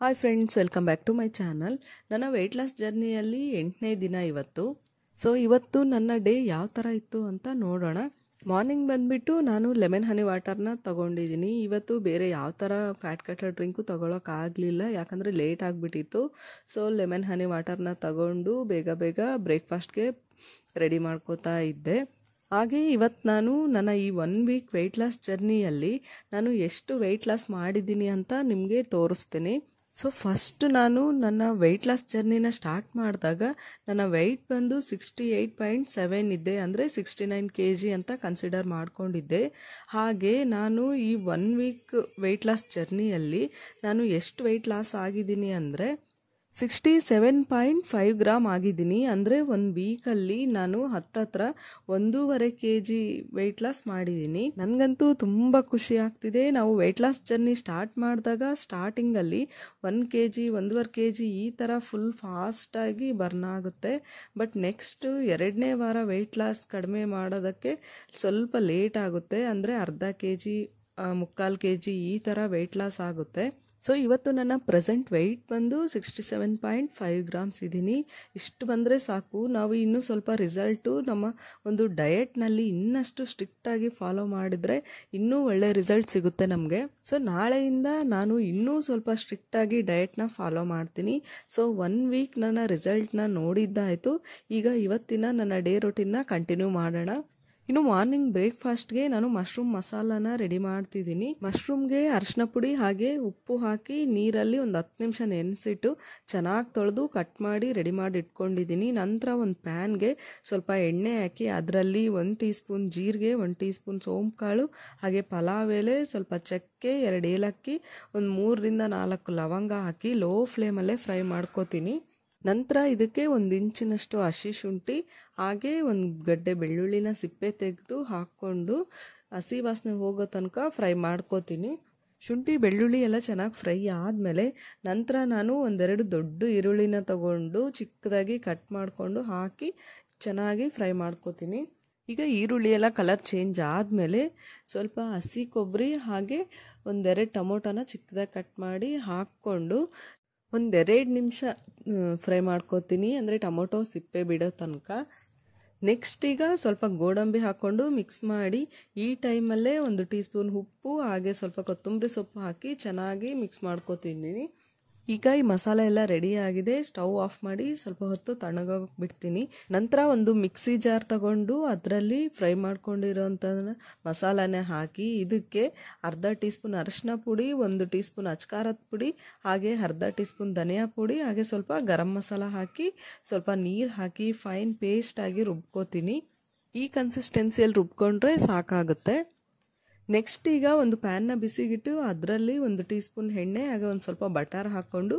Hi friends welcome back to my channel ನನ್ನ weight loss ಜರ್ನಿಯಲ್ಲಿ ಎಂಟನೇ ದಿನ ಇವತ್ತು. ಸೊ ಇವತ್ತು ನನ್ನ ಡೇ ಯಾವ ಥರ ಇತ್ತು ಅಂತ ನೋಡೋಣ. ಮಾರ್ನಿಂಗ್ ಬಂದುಬಿಟ್ಟು ನಾನು ಲೆಮನ್ ಹನಿ ವಾಟರ್ನ ತೊಗೊಂಡಿದ್ದೀನಿ. ಇವತ್ತು ಬೇರೆ ಯಾವ ಥರ ಫ್ಯಾಟ್ ಕಟ್ಟರ್ ಡ್ರಿಂಕು ತೊಗೊಳಕ್ಕಾಗಲಿಲ್ಲ ಯಾಕಂದರೆ ಲೇಟ್ ಆಗಿಬಿಟ್ಟಿತ್ತು. ಸೊ ಲೆಮನ್ ಹನಿ ವಾಟರ್ನ ತಗೊಂಡು ಬೇಗ ಬೇಗ ಬ್ರೇಕ್ಫಾಸ್ಟ್ಗೆ ರೆಡಿ ಮಾಡ್ಕೋತಾ ಇದ್ದೆ. ಹಾಗೆ ಇವತ್ತು ನಾನು ನನ್ನ ಈ ಒನ್ ವೀಕ್ ವೆಯ್ಟ್ ಲಾಸ್ ಜರ್ನಿಯಲ್ಲಿ ನಾನು ಎಷ್ಟು ವೆಯ್ಟ್ ಲಾಸ್ ಮಾಡಿದ್ದೀನಿ ಅಂತ ನಿಮಗೆ ತೋರಿಸ್ತೀನಿ. ಸೊ ಫಸ್ಟ್ ನಾನು ನನ್ನ ವೆಯ್ಟ್ ಲಾಸ್ ಜರ್ನಿನ ಸ್ಟಾರ್ಟ್ ಮಾಡಿದಾಗ ನನ್ನ ವೆಯ್ಟ್ ಬಂದು ಸಿಕ್ಸ್ಟಿ ಏಯ್ಟ್ ಪಾಯಿಂಟ್ ಸೆವೆನ್ ಇದ್ದೆ ಅಂದರೆ ಸಿಕ್ಸ್ಟಿ ನೈನ್ ಕೆ ಜಿ ಅಂತ ಕನ್ಸಿಡರ್ ಮಾಡಿಕೊಂಡಿದ್ದೆ. ಹಾಗೆ ನಾನು ಈ ಒನ್ ವೀಕ್ ವೆಯ್ಟ್ ಲಾಸ್ ಜರ್ನಿಯಲ್ಲಿ ನಾನು ಎಷ್ಟು ವೆಯ್ಟ್ ಲಾಸ್ ಆಗಿದ್ದೀನಿ ಅಂದರೆ sixty seven point five gram ಆಗಿದ್ದೀನಿ. ಅಂದರೆ ಒಂದು ವೀಕಲ್ಲಿ ನಾನು ಹತ್ತತ್ರ ಒಂದೂವರೆ ಕೆ ಜಿ ವೆಯ್ಟ್ ಲಾಸ್ ಮಾಡಿದ್ದೀನಿ. ನನಗಂತೂ ತುಂಬ ಖುಷಿ ಆಗ್ತಿದೆ. ನಾವು ವೆಯ್ಟ್ ಲಾಸ್ ಜರ್ನಿ ಸ್ಟಾರ್ಟ್ ಮಾಡಿದಾಗ ಸ್ಟಾರ್ಟಿಂಗಲ್ಲಿ ಒನ್ ಕೆ ಜಿ ಒಂದೂವರೆ ಕೆ ಜಿ ಈ ಥರ ಫುಲ್ ಫಾಸ್ಟಾಗಿ ಬರ್ನ್ ಆಗುತ್ತೆ. ಬಟ್ ನೆಕ್ಸ್ಟು ಎರಡನೇ ವಾರ ವೆಯ್ಟ್ ಲಾಸ್ ಕಡಿಮೆ ಮಾಡೋದಕ್ಕೆ ಸ್ವಲ್ಪ ಲೇಟ್ ಆಗುತ್ತೆ. ಅಂದರೆ ಅರ್ಧ ಕೆ ಜಿ ಮುಕ್ಕಾಲು ಕೆ ಜಿ ಈ ಥರ ವೆಯ್ಟ್ ಲಾಸ್ ಆಗುತ್ತೆ. ಸೊ ಇವತ್ತು ನನ್ನ ಪ್ರೆಸೆಂಟ್ ವೆಯ್ಟ್ ಬಂದು sixty seven point five grams ಇದ್ದೀನಿ ಇಷ್ಟು ಬಂದರೆ ಸಾಕು. ನಾವು ಇನ್ನೂ ಸ್ವಲ್ಪ ರಿಸಲ್ಟು ನಮ್ಮ ಒಂದು ಡಯೆಟ್ನಲ್ಲಿ ಇನ್ನಷ್ಟು ಸ್ಟ್ರಿಕ್ಟಾಗಿ ಫಾಲೋ ಮಾಡಿದರೆ ಇನ್ನೂ ಒಳ್ಳೆ ರಿಸಲ್ಟ್ ಸಿಗುತ್ತೆ ನಮಗೆ. ಸೊ ನಾಳೆಯಿಂದ ನಾನು ಇನ್ನೂ ಸ್ವಲ್ಪ ಸ್ಟ್ರಿಕ್ಟಾಗಿ ಡಯೆಟ್ನ ಫಾಲೋ ಮಾಡ್ತೀನಿ. ಸೊ ಒನ್ ವೀಕ್ ನನ್ನ ರಿಸಲ್ಟ್ನ ನೋಡಿದ್ದಾಯಿತು. ಈಗ ಇವತ್ತಿನ ನನ್ನ ಡೇ ರೊಟೀನ್ನ ಕಂಟಿನ್ಯೂ ಮಾಡೋಣ. ಇನ್ನು ಮಾರ್ನಿಂಗ್ ಬ್ರೇಕ್ಫಾಸ್ಟ್ಗೆ ನಾನು ಮಶ್ರೂಮ್ ಮಸಾಲಾನ ರೆಡಿ ಮಾಡ್ತಿದ್ದೀನಿ. ಮಶ್ರೂಮ್ಗೆ ಅರಿಶಿನ ಪುಡಿ ಹಾಗೆ ಉಪ್ಪು ಹಾಕಿ ನೀರಲ್ಲಿ ಒಂದು ಹತ್ತು ನಿಮಿಷ ನೆನೆಸಿಟ್ಟು ಚೆನ್ನಾಗಿ ತೊಳೆದು ಕಟ್ ಮಾಡಿ ರೆಡಿ ಮಾಡಿ ಇಟ್ಕೊಂಡಿದ್ದೀನಿ. ನಂತರ ಒಂದು ಪ್ಯಾನ್ಗೆ ಸ್ವಲ್ಪ ಎಣ್ಣೆ ಹಾಕಿ ಅದರಲ್ಲಿ ಒಂದು ಟೀ ಸ್ಪೂನ್ ಜೀರಿಗೆ, ಒಂದು ಟೀ ಸ್ಪೂನ್ ಸೋಂಪುಕಾಳು, ಹಾಗೆ ಪಲಾವ್ ಎಲೆ, ಸ್ವಲ್ಪ ಚಕ್ಕೆ, ಎರಡು ಏಲಕ್ಕಿ, ಒಂದು ಮೂರರಿಂದ ನಾಲ್ಕು ಲವಂಗ ಹಾಕಿ ಲೋ ಫ್ಲೇಮಲ್ಲೇ ಫ್ರೈ ಮಾಡ್ಕೋತೀನಿ. ನಂತರ ಇದಕ್ಕೆ ಒಂದು ಇಂಚಿನಷ್ಟು ಹಸಿ ಶುಂಠಿ, ಹಾಗೆ ಒಂದು ಗಡ್ಡೆ ಬೆಳ್ಳುಳ್ಳಿನ ಸಿಪ್ಪೆ ತೆಗೆದು ಹಾಕ್ಕೊಂಡು ಹಸಿ ವಾಸನೆ ಹೋಗೋ ತನಕ ಫ್ರೈ ಮಾಡ್ಕೋತೀನಿ. ಶುಂಠಿ, ಬೆಳ್ಳುಳ್ಳಿ ಎಲ್ಲ ಚೆನ್ನಾಗಿ ಫ್ರೈ ಆದಮೇಲೆ ನಂತರ ನಾನು ಒಂದೆರಡು ದೊಡ್ಡ ಈರುಳ್ಳಿನ ತಗೊಂಡು ಚಿಕ್ಕದಾಗಿ ಕಟ್ ಮಾಡಿಕೊಂಡು ಹಾಕಿ ಚೆನ್ನಾಗಿ ಫ್ರೈ ಮಾಡ್ಕೋತೀನಿ. ಈಗ ಈರುಳ್ಳಿ ಎಲ್ಲ ಕಲರ್ ಚೇಂಜ್ ಆದಮೇಲೆ ಸ್ವಲ್ಪ ಹಸಿ ಕೊಬ್ಬರಿ ಹಾಗೆ ಒಂದೆರಡು ಟೊಮೊಟೊನ ಚಿಕ್ಕದಾಗಿ ಕಟ್ ಮಾಡಿ ಹಾಕ್ಕೊಂಡು ಒಂದೆರಡು ನಿಮಿಷ ಫ್ರೈ ಮಾಡ್ಕೋತೀನಿ. ಅಂದರೆ ಟೊಮೊಟೊ ಸಿಪ್ಪೆ ಬಿಡೋ ತನಕ. ನೆಕ್ಸ್ಟ್ ಈಗ ಸ್ವಲ್ಪ ಗೋಡಂಬಿ ಹಾಕ್ಕೊಂಡು ಮಿಕ್ಸ್ ಮಾಡಿ, ಈ ಟೈಮಲ್ಲೇ ಒಂದು ಟೀ ಸ್ಪೂನ್ ಉಪ್ಪು, ಹಾಗೆ ಸ್ವಲ್ಪ ಕೊತ್ತಂಬರಿ ಸೊಪ್ಪು ಹಾಕಿ ಚೆನ್ನಾಗಿ ಮಿಕ್ಸ್ ಮಾಡ್ಕೋತಿದ್ದೀನಿ ಈಗ ಈ ಮಸಾಲೆ ಎಲ್ಲ ರೆಡಿ ಆಗಿದೆ. ಸ್ಟವ್ ಆಫ್ ಮಾಡಿ ಸ್ವಲ್ಪ ಹೊತ್ತು ತಣ್ಣಗೋಗಿ ಬಿಡ್ತೀನಿ ನಂತರ ಒಂದು ಮಿಕ್ಸಿ ಜಾರ್ ತಗೊಂಡು ಅದರಲ್ಲಿ ಫ್ರೈ ಮಾಡ್ಕೊಂಡಿರೋಂಥ ಮಸಾಲಾನೇ ಹಾಕಿ ಇದಕ್ಕೆ ಅರ್ಧ ಟೀ ಸ್ಪೂನ್ ಅರಿಶಿನ ಪುಡಿ, ಒಂದು ಟೀ ಸ್ಪೂನ್ ಅಚ್ಕಾರದ ಪುಡಿ, ಹಾಗೆ ಅರ್ಧ ಟೀ ಸ್ಪೂನ್ ಧನಿಯಾ ಪುಡಿ, ಹಾಗೆ ಸ್ವಲ್ಪ ಗರಂ ಮಸಾಲ ಹಾಕಿ ಸ್ವಲ್ಪ ನೀರು ಹಾಕಿ ಫೈನ್ ಪೇಸ್ಟ್ ಆಗಿ ರುಬ್ಕೋತೀನಿ. ಈ ಕನ್ಸಿಸ್ಟೆನ್ಸಿಯಲ್ಲಿ ರುಬ್ಕೊಂಡ್ರೆ ಸಾಕಾಗುತ್ತೆ. ನೆಕ್ಸ್ಟ್ ಈಗ ಒಂದು ಪ್ಯಾನ್ನ ಬಿಸಿಗಿಟ್ಟು ಅದರಲ್ಲಿ ಒಂದು ಟೀ ಸ್ಪೂನ್ ಎಣ್ಣೆ, ಹಾಗೆ ಒಂದು ಸ್ವಲ್ಪ ಬಟರ್ ಹಾಕ್ಕೊಂಡು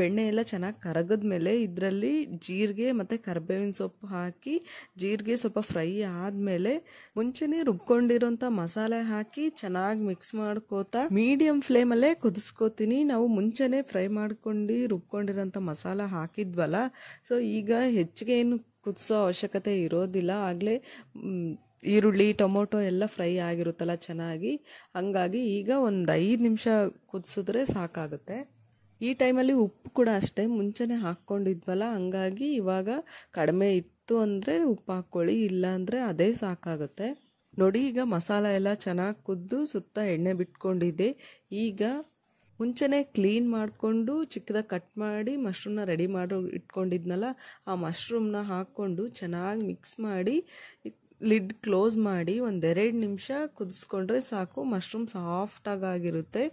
ಬೆಣ್ಣೆ ಎಲ್ಲ ಚೆನ್ನಾಗಿ ಕರಗದ ಮೇಲೆ ಇದರಲ್ಲಿ ಜೀರಿಗೆ ಮತ್ತು ಕರ್ಬೇವಿನ ಸೊಪ್ಪು ಹಾಕಿ, ಜೀರಿಗೆ ಸ್ವಲ್ಪ ಫ್ರೈ ಆದಮೇಲೆ ಮುಂಚೆನೇ ರುಬ್ಕೊಂಡಿರೋಂಥ ಮಸಾಲೆ ಹಾಕಿ ಚೆನ್ನಾಗಿ ಮಿಕ್ಸ್ ಮಾಡ್ಕೋತಾ ಮೀಡಿಯಮ್ ಫ್ಲೇಮಲ್ಲೇ ಕುದಿಸ್ಕೋತೀನಿ. ನಾವು ಮುಂಚೆನೇ ಫ್ರೈ ಮಾಡ್ಕೊಂಡು ರುಬ್ಕೊಂಡಿರೋಂಥ ಮಸಾಲ ಹಾಕಿದ್ವಲ್ಲ ಸೊ ಈಗ ಹೆಚ್ಚಿಗೆ ಏನು ಕುದಿಸೋ ಅವಶ್ಯಕತೆ ಇರೋದಿಲ್ಲ. ಆಗಲೇ ಈರುಳ್ಳಿ, ಟೊಮೊಟೊ ಎಲ್ಲ ಫ್ರೈ ಆಗಿರುತ್ತಲ್ಲ ಚೆನ್ನಾಗಿ. ಹಂಗಾಗಿ ಈಗ ಒಂದು ಐದು ನಿಮಿಷ ಕುದಿಸಿದ್ರೆ ಸಾಕಾಗುತ್ತೆ. ಈ ಟೈಮಲ್ಲಿ ಉಪ್ಪು ಕೂಡ ಅಷ್ಟೇ. ಮುಂಚೆನೇ ಹಾಕ್ಕೊಂಡಿದ್ವಲ್ಲ, ಹಂಗಾಗಿ ಇವಾಗ ಕಡಿಮೆ ಇತ್ತು ಅಂದರೆ ಉಪ್ಪು ಹಾಕ್ಕೊಳ್ಳಿ ಇಲ್ಲಾಂದರೆ ಅದೇ ಸಾಕಾಗುತ್ತೆ. ನೋಡಿ, ಈಗ ಮಸಾಲ ಎಲ್ಲ ಚೆನ್ನಾಗಿ ಕುದ್ದು ಸುತ್ತ ಎಣ್ಣೆ ಬಿಟ್ಕೊಂಡಿದ್ದೆ ಈಗ ಮುಂಚೆನೇ ಕ್ಲೀನ್ ಮಾಡಿಕೊಂಡು ಚಿಕ್ಕದಾಗಿ ಕಟ್ ಮಾಡಿ ಮಶ್ರೂಮ್ನ ರೆಡಿ ಮಾಡಿ ಇಟ್ಕೊಂಡಿದ್ನಲ್ಲ, ಆ ಮಶ್ರೂಮ್ನ ಹಾಕ್ಕೊಂಡು ಚೆನ್ನಾಗಿ ಮಿಕ್ಸ್ ಮಾಡಿ ಲಿಡ್ ಕ್ಲೋಸ್ ಮಾಡಿ ಒಂದೆರಡು ನಿಮಿಷ ಕುದಿಸ್ಕೊಂಡ್ರೆ ಸಾಕು. ಮಶ್ರೂಮ್ ಸಾಫ್ಟಾಗಿರುತ್ತೆ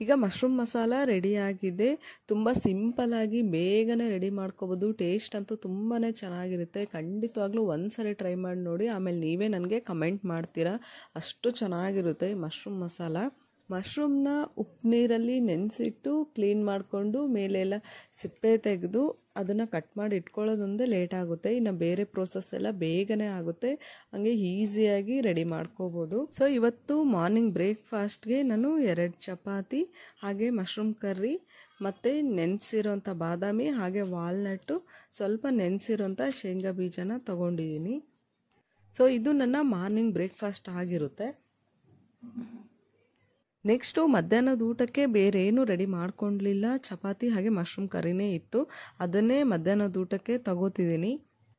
ಈಗ ಮಶ್ರೂಮ್ ಮಸಾಲ ರೆಡಿ ಆಗಿದೆ. ತುಂಬ ಸಿಂಪಲಾಗಿ ಬೇಗನೆ ರೆಡಿ ಮಾಡ್ಕೋಬೋದು. ಟೇಸ್ಟ್ ಅಂತೂ ತುಂಬಾ ಚೆನ್ನಾಗಿರುತ್ತೆ. ಖಂಡಿತವಾಗ್ಲೂ ಒಂದು ಸರಿ ಟ್ರೈ ಮಾಡಿ ನೋಡಿ. ಆಮೇಲೆ ನೀವೇ ನನಗೆ ಕಮೆಂಟ್ ಮಾಡ್ತೀರಾ. ಅಷ್ಟು ಚೆನ್ನಾಗಿರುತ್ತೆ ಮಶ್ರೂಮ್ ಮಸಾಲ. ಮಶ್ರೂಮ್ನ ಉಪ್ಪು ನೀರಲ್ಲಿ ನೆನೆಸಿಟ್ಟು ಕ್ಲೀನ್ ಮಾಡಿಕೊಂಡು ಮೇಲೆಲ್ಲ ಸಿಪ್ಪೆ ತೆಗೆದು ಅದನ್ನು ಕಟ್ ಮಾಡಿ ಇಟ್ಕೊಳ್ಳೋದೊಂದೇ ಲೇಟ್ ಆಗುತ್ತೆ. ಇನ್ನು ಬೇರೆ ಪ್ರೋಸೆಸ್ ಎಲ್ಲ ಬೇಗನೆ ಆಗುತ್ತೆ. ಹಂಗೆ ಈಸಿಯಾಗಿ ರೆಡಿ ಮಾಡ್ಕೋಬೋದು. ಸೊ ಇವತ್ತು ಮಾರ್ನಿಂಗ್ ಬ್ರೇಕ್ಫಾಸ್ಟ್ಗೆ ನಾನು ಎರಡು ಚಪಾತಿ, ಹಾಗೆ ಮಶ್ರೂಮ್ ಕರ್ರಿ, ಮತ್ತು ನೆನೆಸಿರೋಂಥ ಬಾದಾಮಿ, ಹಾಗೆ ವಾಲ್ನಟ್ಟು, ಸ್ವಲ್ಪ ನೆನೆಸಿರೋಂಥ ಶೇಂಗಾ ಬೀಜನ ತೊಗೊಂಡಿದ್ದೀನಿ ಸೊ ಇದು ನನ್ನ ಮಾರ್ನಿಂಗ್ ಬ್ರೇಕ್ಫಾಸ್ಟ್ ಆಗಿರುತ್ತೆ. ನೆಕ್ಸ್ಟು ಮಧ್ಯಾಹ್ನದ ಊಟಕ್ಕೆ ಬೇರೆ ರೆಡಿ ಮಾಡ್ಕೊಳ್ಲಿಲ್ಲ ಚಪಾತಿ ಹಾಗೆ ಮಶ್ರೂಮ್ ಕರಿನೇ ಇತ್ತು. ಅದನ್ನೇ ಮಧ್ಯಾಹ್ನದ ಊಟಕ್ಕೆ ತಗೋತಿದ್ದೀನಿ.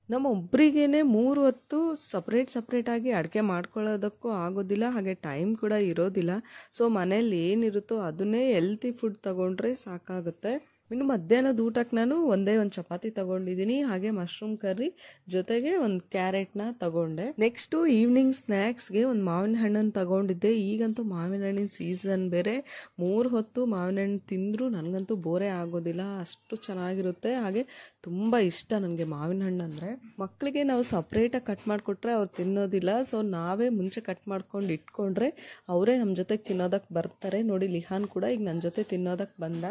ನಮ್ಮ ಒಬ್ಬರಿಗೇ ಮೂರು ಹೊತ್ತು ಸಪ್ರೇಟ್ ಸಪ್ರೇಟಾಗಿ ಅಡುಗೆ ಮಾಡ್ಕೊಳ್ಳೋದಕ್ಕೂ ಆಗೋದಿಲ್ಲ. ಹಾಗೆ ಟೈಮ್ ಕೂಡ ಇರೋದಿಲ್ಲ. ಸೊ ಮನೇಲಿ ಏನಿರುತ್ತೋ ಅದನ್ನೇ ಹೆಲ್ತಿ ಫುಡ್ ತಗೊಂಡ್ರೆ ಸಾಕಾಗುತ್ತೆ. ಇನ್ನು ಮಧ್ಯಾಹ್ನದ ಊಟಕ್ಕೆ ನಾನು ಒಂದೇ ಒಂದು ಚಪಾತಿ ತಗೊಂಡಿದ್ದೀನಿ, ಹಾಗೆ ಮಶ್ರೂಮ್ ಕರ್ರಿ ಜೊತೆಗೆ ಒಂದು ಕ್ಯಾರೆಟ್ನ ತಗೊಂಡೆ. ನೆಕ್ಸ್ಟು ಈವ್ನಿಂಗ್ ಸ್ನ್ಯಾಕ್ಸ್ಗೆ ಒಂದು ಮಾವಿನ ಹಣ್ಣನ್ನು ತಗೊಂಡಿದ್ದೆ. ಈಗಂತೂ ಮಾವಿನ ಹಣ್ಣಿನ ಸೀಸನ್ ಬೇರೆ. ಮೂರು ಹೊತ್ತು ಮಾವಿನ ಹಣ್ಣು ತಿಂದರೂ ನನಗಂತೂ ಬೋರೆ ಆಗೋದಿಲ್ಲ, ಅಷ್ಟು ಚೆನ್ನಾಗಿರುತ್ತೆ. ಹಾಗೆ ತುಂಬ ಇಷ್ಟ ನನಗೆ ಮಾವಿನ ಹಣ್ಣು ಅಂದರೆ. ಮಕ್ಕಳಿಗೆ ನಾವು ಸಪ್ರೇಟಾಗಿ ಕಟ್ ಮಾಡಿಕೊಟ್ರೆ ಅವ್ರು ತಿನ್ನೋದಿಲ್ಲ. ಸೊ ನಾವೇ ಮುಂಚೆ ಕಟ್ ಮಾಡ್ಕೊಂಡು ಇಟ್ಕೊಂಡ್ರೆ ಅವರೇ ನಮ್ಮ ಜೊತೆಗೆ ತಿನ್ನೋದಕ್ಕೆ ಬರ್ತಾರೆ. ನೋಡಿ, ಲಿಹಾನ್ ಕೂಡ ಈಗ ನನ್ನ ಜೊತೆ ತಿನ್ನೋದಕ್ಕೆ ಬಂದ.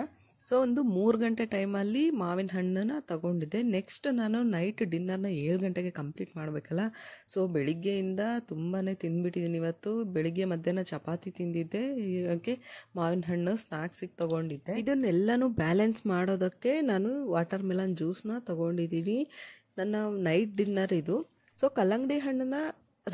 ಸೊ ಒಂದು ಮೂರು ಗಂಟೆ ಟೈಮಲ್ಲಿ ಮಾವಿನ ಹಣ್ಣನ್ನು ತಗೊಂಡಿದ್ದೆ. ನೆಕ್ಸ್ಟ್ ನಾನು ನೈಟ್ ಡಿನ್ನರ್ನ ಏಳು ಗಂಟೆಗೆ ಕಂಪ್ಲೀಟ್ ಮಾಡಬೇಕಲ್ಲ. ಸೊ ಬೆಳಿಗ್ಗೆಯಿಂದ ತುಂಬಾ ತಿಂದ್ಬಿಟ್ಟಿದ್ದೀನಿ ಇವತ್ತು. ಬೆಳಿಗ್ಗೆ ಮಧ್ಯಾಹ್ನ ಚಪಾತಿ ತಿಂದಿದ್ದೆ. ಹೀಗಾಗಿ ಮಾವಿನ ಹಣ್ಣು ಸ್ನ್ಯಾಕ್ಸಿಗೆ ತಗೊಂಡಿದ್ದೆ. ಇದನ್ನೆಲ್ಲನೂ ಬ್ಯಾಲೆನ್ಸ್ ಮಾಡೋದಕ್ಕೆ ನಾನು ವಾಟರ್ ಮೆಲನ್ ಜ್ಯೂಸ್ನ ತಗೊಂಡಿದ್ದೀನಿ ನನ್ನ ನೈಟ್ ಡಿನ್ನರ್ ಇದು. ಸೊ ಕಲ್ಲಂಗಡಿ ಹಣ್ಣನ್ನು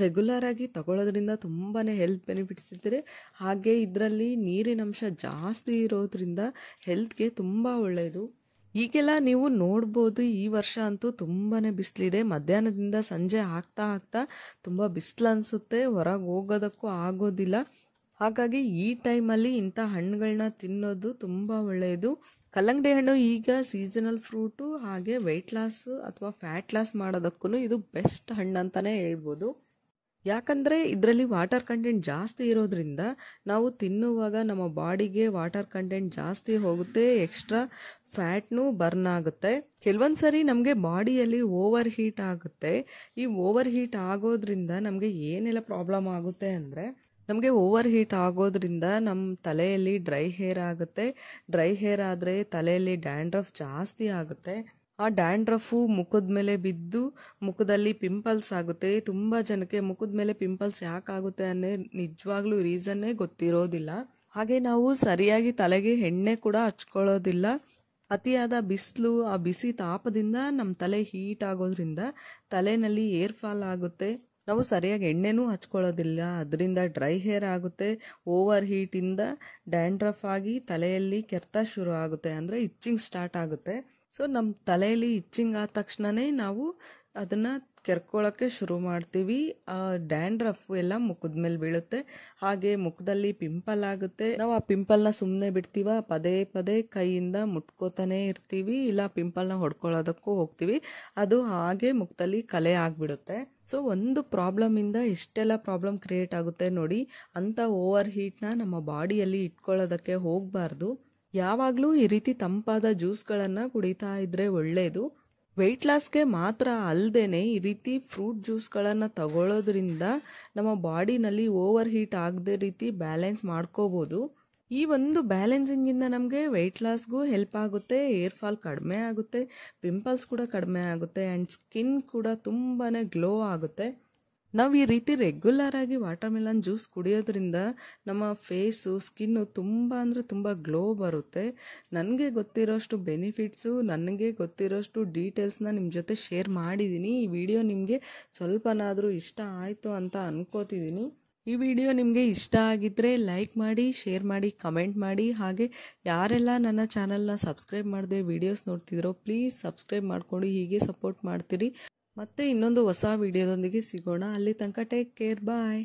ರೆಗ್ಯುಲರ್ ಆಗಿ ತಗೊಳ್ಳೋದ್ರಿಂದ ತುಂಬಾ ಹೆಲ್ತ್ ಬೆನಿಫಿಟ್ಸ್ ಇದ್ದರೆ ಹಾಗೆ ಇದರಲ್ಲಿ ನೀರಿನ ಅಂಶ ಜಾಸ್ತಿ ಇರೋದ್ರಿಂದ ಹೆಲ್ತ್ಗೆ ತುಂಬ ಒಳ್ಳೆಯದು ಈಗೆಲ್ಲ ನೀವು ನೋಡ್ಬೋದು ಈ ವರ್ಷ ಅಂತೂ ತುಂಬಾ ಬಿಸಿಲಿದೆ. ಮಧ್ಯಾಹ್ನದಿಂದ ಸಂಜೆ ಆಗ್ತಾ ಆಗ್ತಾ ತುಂಬ ಬಿಸಿಲು ಅನಿಸುತ್ತೆ. ಹೊರಗೆ ಹೋಗೋದಕ್ಕೂ ಆಗೋದಿಲ್ಲ. ಹಾಗಾಗಿ ಈ ಟೈಮಲ್ಲಿ ಇಂಥ ಹಣ್ಣುಗಳನ್ನ ತಿನ್ನೋದು ತುಂಬ ಒಳ್ಳೆಯದು ಕಲ್ಲಂಗಡಿ ಹಣ್ಣು ಈಗ ಸೀಸನಲ್ ಫ್ರೂಟು ಹಾಗೆ ವೆಯ್ಟ್ ಲಾಸ್ ಅಥವಾ ಫ್ಯಾಟ್ ಲಾಸ್ ಮಾಡೋದಕ್ಕೂ ಇದು ಬೆಸ್ಟ್ ಹಣ್ಣು ಅಂತಲೇ ಹೇಳ್ಬೋದು. ಯಾಕಂದರೆ ಇದರಲ್ಲಿ ವಾಟರ್ ಕಂಟೆಂಟ್ ಜಾಸ್ತಿ ಇರೋದ್ರಿಂದ ನಾವು ತಿನ್ನುವಾಗ ನಮ್ಮ ಬಾಡಿಗೆ ವಾಟರ್ ಕಂಟೆಂಟ್ ಜಾಸ್ತಿ ಹೋಗುತ್ತೆ, ಎಕ್ಸ್ಟ್ರಾ ಫ್ಯಾಟ್ನು ಬರ್ನ್ ಆಗುತ್ತೆ. ಕೆಲವೊಂದು ಸರಿ ನಮಗೆ ಬಾಡಿಯಲ್ಲಿ ಓವರ್ ಹೀಟ್ ಆಗುತ್ತೆ. ಈ ಓವರ್ ಹೀಟ್ ಆಗೋದ್ರಿಂದ ನಮಗೆ ಏನೆಲ್ಲ ಪ್ರಾಬ್ಲಮ್ ಆಗುತ್ತೆ ಅಂದರೆ ನಮಗೆ ಓವರ್ ಹೀಟ್ ಆಗೋದ್ರಿಂದ ನಮ್ಮ ತಲೆಯಲ್ಲಿ ಡ್ರೈ ಹೇರ್ ಆಗುತ್ತೆ. ಡ್ರೈ ಹೇರ್ ಆದರೆ ತಲೆಯಲ್ಲಿ ಡ್ಯಾಂಡ್ರಫ್ ಜಾಸ್ತಿ ಆಗುತ್ತೆ. ಆ ಡ್ಯಾಂಡ್ರಫು ಮುಖದ ಮೇಲೆ ಬಿದ್ದು ಮುಖದಲ್ಲಿ ಪಿಂಪಲ್ಸ್ ಆಗುತ್ತೆ. ತುಂಬ ಜನಕ್ಕೆ ಮುಖದ ಮೇಲೆ ಪಿಂಪಲ್ಸ್ ಯಾಕಾಗುತ್ತೆ ಅನ್ನೇ ನಿಜವಾಗ್ಲೂ ರೀಸನ್ನೇ ಗೊತ್ತಿರೋದಿಲ್ಲ. ಹಾಗೆ ನಾವು ಸರಿಯಾಗಿ ತಲೆಗೆ ಎಣ್ಣೆ ಕೂಡ ಹಚ್ಕೊಳ್ಳೋದಿಲ್ಲ. ಅತಿಯಾದ ಬಿಸಿಲು, ಆ ಬಿಸಿ ತಾಪದಿಂದ ನಮ್ಮ ತಲೆ ಹೀಟ್ ಆಗೋದ್ರಿಂದ ತಲೆಯಲ್ಲಿ ಏರ್ ಫಾಲ್ ಆಗುತ್ತೆ. ನಾವು ಸರಿಯಾಗಿ ಎಣ್ಣೆನೂ ಹಚ್ಕೊಳ್ಳೋದಿಲ್ಲ. ಅದರಿಂದ ಡ್ರೈ ಹೇರ್ ಆಗುತ್ತೆ. ಓವರ್ ಹೀಟಿಂದ ಡ್ಯಾಂಡ್ರಫ್ ಆಗಿ ತಲೆಯಲ್ಲಿ ಕೆರೆತ ಶುರು ಆಗುತ್ತೆ. ಅಂದರೆ ಇಚ್ಚಿಂಗ್ ಸ್ಟಾರ್ಟ್ ಆಗುತ್ತೆ. ಸೊ ನಮ್ಮ ತಲೆಯಲ್ಲಿ ಇಚ್ಚಿಂಗ್ ಆದ ತಕ್ಷಣವೇ ನಾವು ಅದನ್ನು ಕೆರ್ಕೊಳ್ಳೋಕ್ಕೆ ಶುರು ಮಾಡ್ತೀವಿ. ಆ ಡ್ಯಾಂಡ್ರಫ್ ಎಲ್ಲ ಮುಖದ ಮೇಲೆ ಬೀಳುತ್ತೆ. ಹಾಗೆ ಮುಖದಲ್ಲಿ ಪಿಂಪಲ್ ಆಗುತ್ತೆ. ನಾವು ಆ ಪಿಂಪಲ್ನ ಸುಮ್ಮನೆ ಬಿಡ್ತೀವ. ಪದೇ ಪದೇ ಕೈಯಿಂದ ಮುಟ್ಕೋತಾನೆ ಇರ್ತೀವಿ. ಇಲ್ಲ ಪಿಂಪಲ್ನ ಹೊಡ್ಕೊಳ್ಳೋದಕ್ಕೂ ಹೋಗ್ತೀವಿ. ಅದು ಹಾಗೆ ಮುಖದಲ್ಲಿ ಕಲೆ ಆಗಿಬಿಡುತ್ತೆ. ಸೊ ಒಂದು ಪ್ರಾಬ್ಲಮಿಂದ ಇಷ್ಟೆಲ್ಲ ಪ್ರಾಬ್ಲಮ್ ಕ್ರಿಯೇಟ್ ಆಗುತ್ತೆ ನೋಡಿ. ಅಂಥ ಓವರ್ ಹೀಟ್ನ ನಮ್ಮ ಬಾಡಿಯಲ್ಲಿ ಇಟ್ಕೊಳ್ಳೋದಕ್ಕೆ ಹೋಗಬಾರ್ದು. ಯಾವಾಗಲೂ ಈ ರೀತಿ ತಂಪಾದ ಜ್ಯೂಸ್ಗಳನ್ನು ಕುಡಿತಾ ಇದ್ದರೆ ಒಳ್ಳೆಯದು ವೆಯ್ಟ್ ಲಾಸ್ಗೆ ಮಾತ್ರ ಅಲ್ಲದೆ ಈ ರೀತಿ ಫ್ರೂಟ್ ಜ್ಯೂಸ್ಗಳನ್ನು ತಗೊಳ್ಳೋದ್ರಿಂದ ನಮ್ಮ ಬಾಡಿನಲ್ಲಿ ಓವರ್ ಹೀಟ್ ಆಗದೆ ರೀತಿ ಬ್ಯಾಲೆನ್ಸ್ ಮಾಡ್ಕೋಬೋದು. ಈ ಒಂದು ಬ್ಯಾಲೆನ್ಸಿಂಗಿಂದ ನಮಗೆ ವೆಯ್ಟ್ ಲಾಸ್ಗೂ ಹೆಲ್ಪ್ ಆಗುತ್ತೆ ಏರ್ ಫಾಲ್ ಕಡಿಮೆ ಆಗುತ್ತೆ ಪಿಂಪಲ್ಸ್ ಕೂಡ ಕಡಿಮೆ ಆಗುತ್ತೆ ಆ್ಯಂಡ್ ಸ್ಕಿನ್ ಕೂಡ ತುಂಬಾ ಗ್ಲೋ ಆಗುತ್ತೆ. ನಾವು ಈ ರೀತಿ ರೆಗ್ಯುಲರ್ ಆಗಿ ವಾಟರ್ ಮೆಲನ್ ಜ್ಯೂಸ್ ಕುಡಿಯೋದ್ರಿಂದ ನಮ್ಮ ಫೇಸು ಸ್ಕಿನ್ನು ತುಂಬ ಅಂದರೆ ತುಂಬ ಗ್ಲೋ ಬರುತ್ತೆ. ನನಗೆ ಗೊತ್ತಿರೋಷ್ಟು ಬೆನಿಫಿಟ್ಸು ನನಗೆ ಗೊತ್ತಿರೋಷ್ಟು ಡೀಟೇಲ್ಸ್ನ ನಿಮ್ಮ ಜೊತೆ ಶೇರ್ ಮಾಡಿದ್ದೀನಿ ಈ ವಿಡಿಯೋ ನಿಮಗೆ ಸ್ವಲ್ಪನಾದರೂ ಇಷ್ಟ ಆಯಿತು ಅಂತ ಅನ್ಕೋತಿದ್ದೀನಿ ಈ ವಿಡಿಯೋ ನಿಮಗೆ ಇಷ್ಟ ಆಗಿದ್ದರೆ ಲೈಕ್ ಮಾಡಿ ಶೇರ್ ಮಾಡಿ ಕಮೆಂಟ್ ಮಾಡಿ. ಹಾಗೆ ಯಾರೆಲ್ಲ ನನ್ನ ಚಾನಲ್ನ ಸಬ್ಸ್ಕ್ರೈಬ್ ಮಾಡಿದೆ ವಿಡಿಯೋಸ್ ನೋಡ್ತಿದ್ರೋ ಪ್ಲೀಸ್ ಸಬ್ಸ್ಕ್ರೈಬ್ ಮಾಡಿಕೊಂಡು ಹೀಗೆ ಸಪೋರ್ಟ್ ಮಾಡ್ತೀರಿ. ಮತ್ತೆ ಇನ್ನೊಂದು ಹೊಸ ವಿಡಿಯೋದೊಂದಿಗೆ ಸಿಗೋಣ. ಅಲ್ಲಿ ತನಕ ಟೇಕ್ ಕೇರ್ ಬಾಯ್